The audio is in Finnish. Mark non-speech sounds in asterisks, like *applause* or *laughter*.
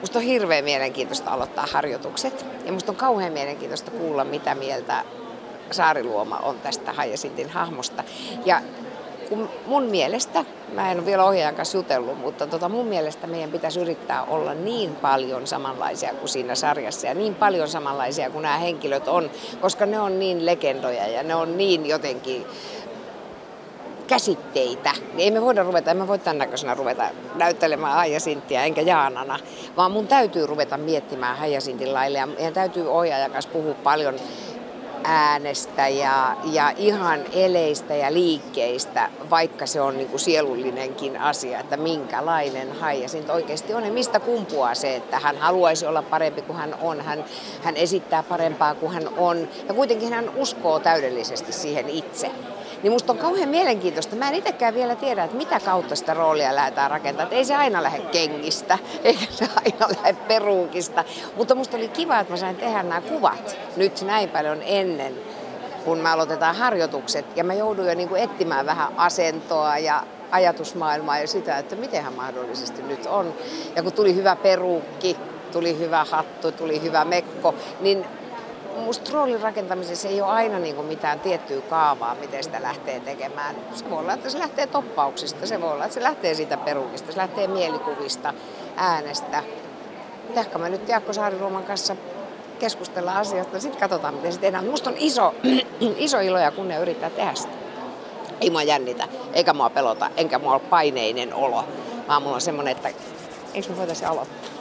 Musta on hirveän mielenkiintoista aloittaa harjoitukset ja musta on kauhean mielenkiintoista kuulla, mitä mieltä Saariluoma on tästä Hajasintin hahmosta. Ja kun mun mielestä, mä en ole vielä ohjaajan kanssa jutellut, mutta tota mun mielestä meidän pitäisi yrittää olla niin paljon samanlaisia kuin siinä sarjassa ja niin paljon samanlaisia kuin nämä henkilöt on, koska ne on niin legendoja ja ne on niin jotenkin käsitteitä. Niin ei me voida ruveta, en mä voi tämän näköisenä ruveta näyttelemään Haijasinttiä enkä Jaanana, vaan mun täytyy ruveta miettimään Haijasintin laille ja meidän täytyy ohjaajan kanssa puhua paljon äänestä ja, ja ihan eleistä ja liikkeistä, vaikka se on niin kuin sielullinenkin asia, että minkälainen haijasinta oikeasti on ja mistä kumpuaa se, että hän haluaisi olla parempi kuin hän on, hän, hän esittää parempaa kuin hän on ja kuitenkin hän uskoo täydellisesti siihen itse. Niin musta on kauhean mielenkiintoista. Mä en itsekään vielä tiedä, että mitä kautta sitä roolia lähdetään rakentamaan. Ei se aina lähde kengistä, *laughs* eikä se aina lähde peruukista. Mutta musta oli kiva, että mä sain tehdä nämä kuvat nyt näin paljon ennen kun me aloitetaan harjoitukset. Ja mä joudun jo niin kuin etsimään vähän asentoa ja ajatusmaailmaa ja sitä, että mitenhän mahdollisesti nyt on. Ja kun tuli hyvä peruukki, tuli hyvä hattu, tuli hyvä mekko, niin musta roolin rakentamisessa ei ole aina niin kuin mitään tiettyä kaavaa, miten sitä lähtee tekemään. Se voi olla, että se lähtee toppauksista, se voi olla, että se lähtee siitä perukista, se lähtee mielikuvista, äänestä. Ehkä mä nyt Jaakko Saariluoman kanssa keskustella asiasta, sitten katsotaan, miten se tehdään. Musta on iso, *clears throat* iso ilo ja kunnia yrittää tehdä sitä. Ei mua jännitä, eikä mua pelota, enkä mua ole paineinen olo, vaan mulla on semmoinen, että eikö me voitaisiin aloittaa.